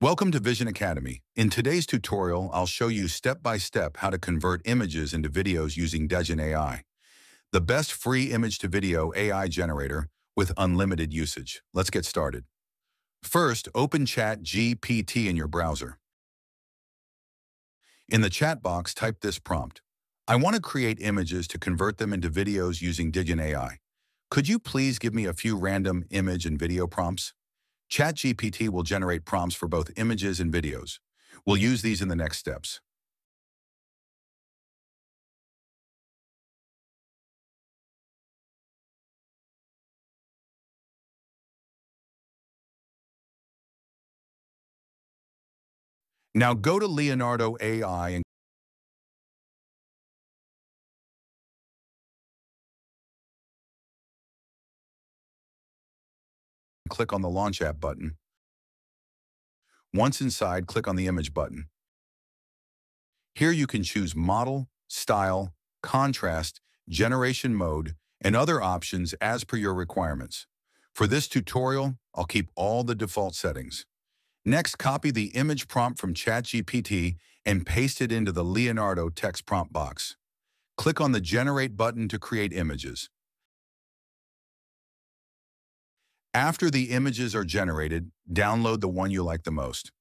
Welcome to Vision Academy. In today's tutorial, I'll show you step-by-step how to convert images into videos using Digen AI, the best free image-to-video AI generator with unlimited usage. Let's get started. First, open Chat GPT in your browser. In the chat box, type this prompt. I want to create images to convert them into videos using Digen AI. Could you please give me a few random image and video prompts? ChatGPT will generate prompts for both images and videos. We'll use these in the next steps. Now go to Leonardo AI and click on the Launch App button. Once inside, click on the Image button. Here you can choose Model, Style, Contrast, Generation Mode, and other options as per your requirements. For this tutorial, I'll keep all the default settings. Next, copy the image prompt from ChatGPT and paste it into the Leonardo text prompt box. Click on the Generate button to create images. After the images are generated, download the one you like the most.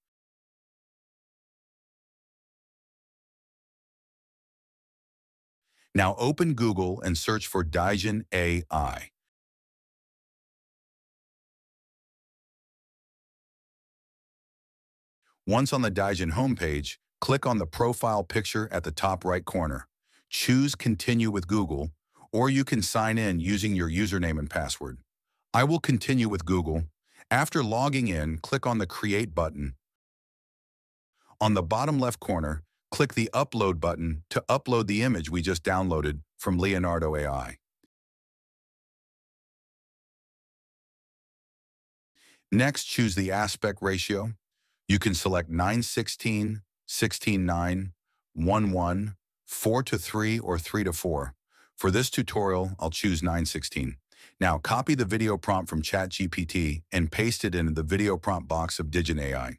Now open Google and search for Digen AI. Once on the Digen homepage, click on the profile picture at the top right corner. Choose Continue with Google, or you can sign in using your username and password. I will continue with Google. After logging in, click on the Create button. On the bottom left corner, click the Upload button to upload the image we just downloaded from Leonardo AI. Next, choose the aspect ratio. You can select 916, 16:9, 1:1, 4 to 3, or 3 to 4. For this tutorial, I'll choose 916. Now copy the video prompt from ChatGPT and paste it into the video prompt box of Digen AI.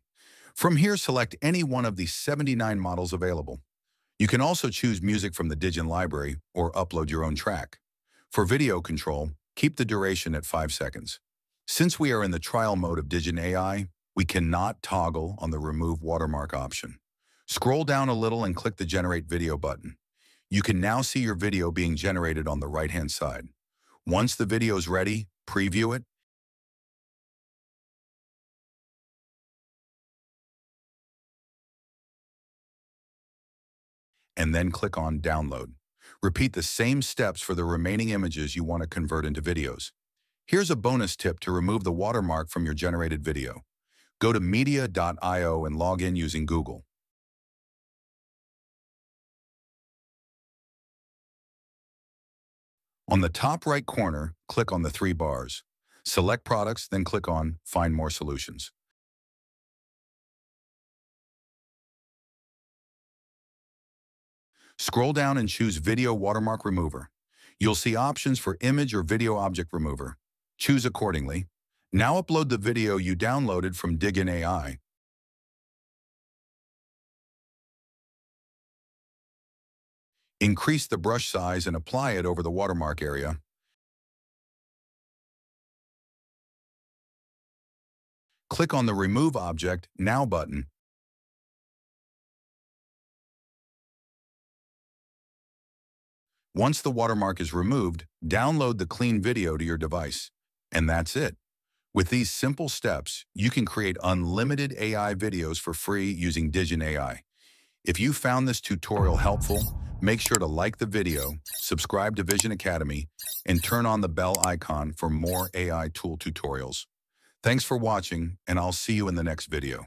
From here, select any one of the 79 models available. You can also choose music from the Digen library or upload your own track. For video control, keep the duration at 5 seconds. Since we are in the trial mode of Digen AI, we cannot toggle on the Remove Watermark option. Scroll down a little and click the Generate Video button. You can now see your video being generated on the right-hand side. Once the video is ready, preview it, and then click on Download. Repeat the same steps for the remaining images you want to convert into videos. Here's a bonus tip to remove the watermark from your generated video. Go to media.io and log in using Google. On the top right corner, click on the three bars. Select Products, then click on Find More Solutions. Scroll down and choose Video Watermark Remover. You'll see options for Image or Video Object Remover. Choose accordingly. Now upload the video you downloaded from Digen AI. Increase the brush size and apply it over the watermark area. Click on the Remove Object Now button. Once the watermark is removed, download the clean video to your device. And that's it. With these simple steps, you can create unlimited AI videos for free using Digen AI. If you found this tutorial helpful, Make sure to like the video, subscribe to Vision Academy, and turn on the bell icon for more AI tool tutorials. Thanks for watching, and I'll see you in the next video.